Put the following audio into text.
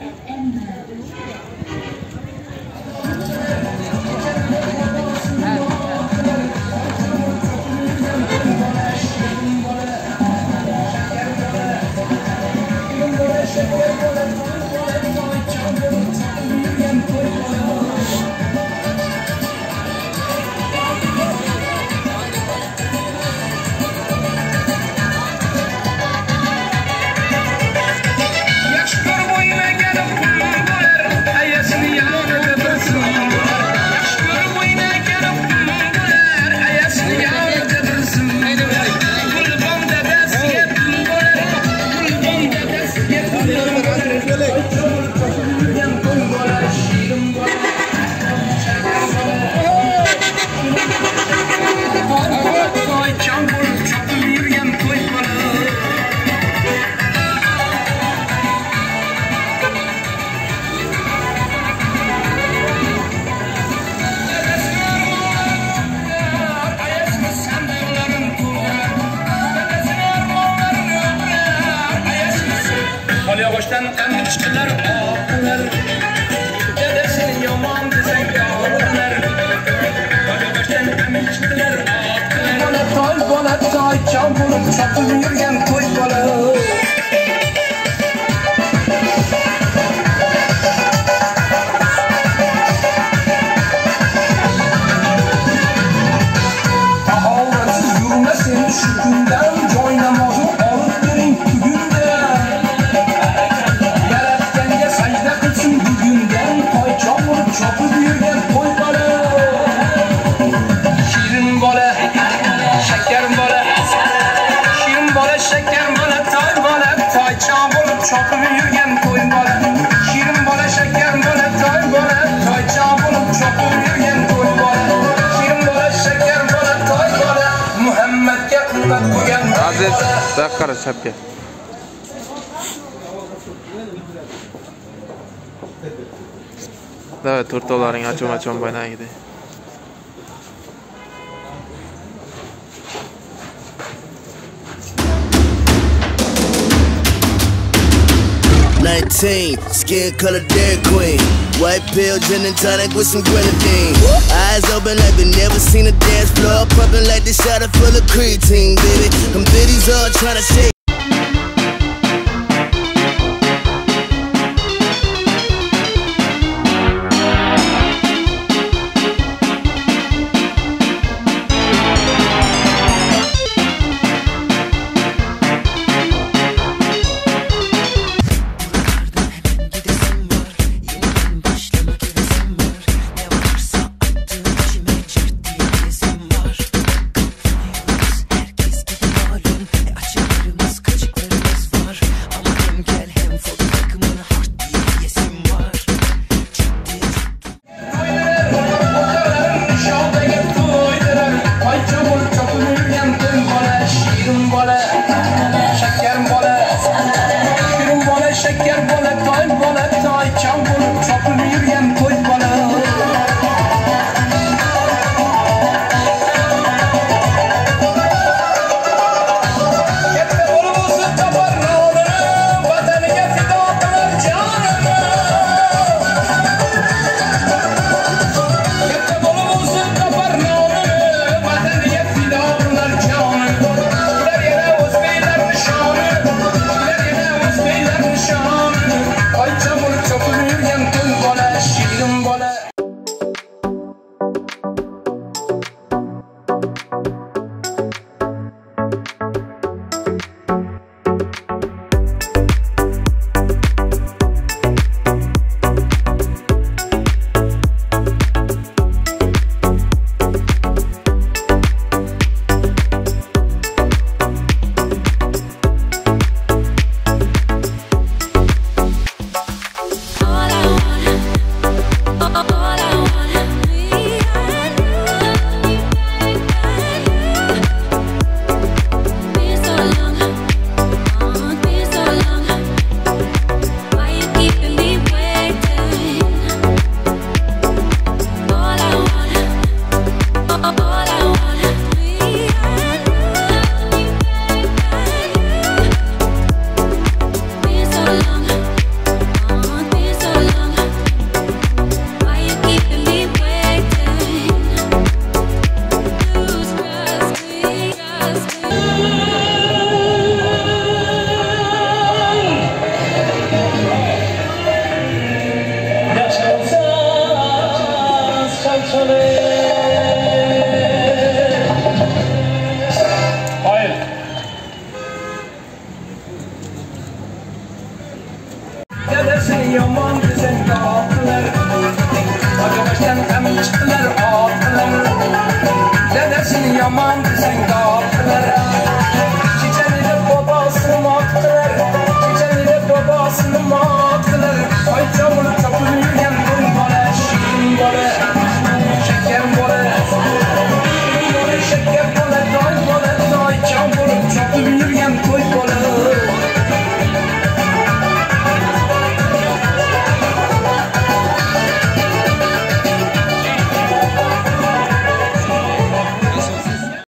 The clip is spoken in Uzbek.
and Emma. boshdan qamchilar oqilar dadasini yomon desang yorilar boshdan qamchilar oqilar bola toy bola toychon bo'lib sotib yurgan to'y bola daq qara chapga давай to'rtovlaring achon achon baynagidek 19. Skin color Dairy Queen. White pill, gin and tonic with some grenadine. Eyes open like we never seen a dance floor. Pumping like the shot full of creatine, baby. Them biddies all trying to shake.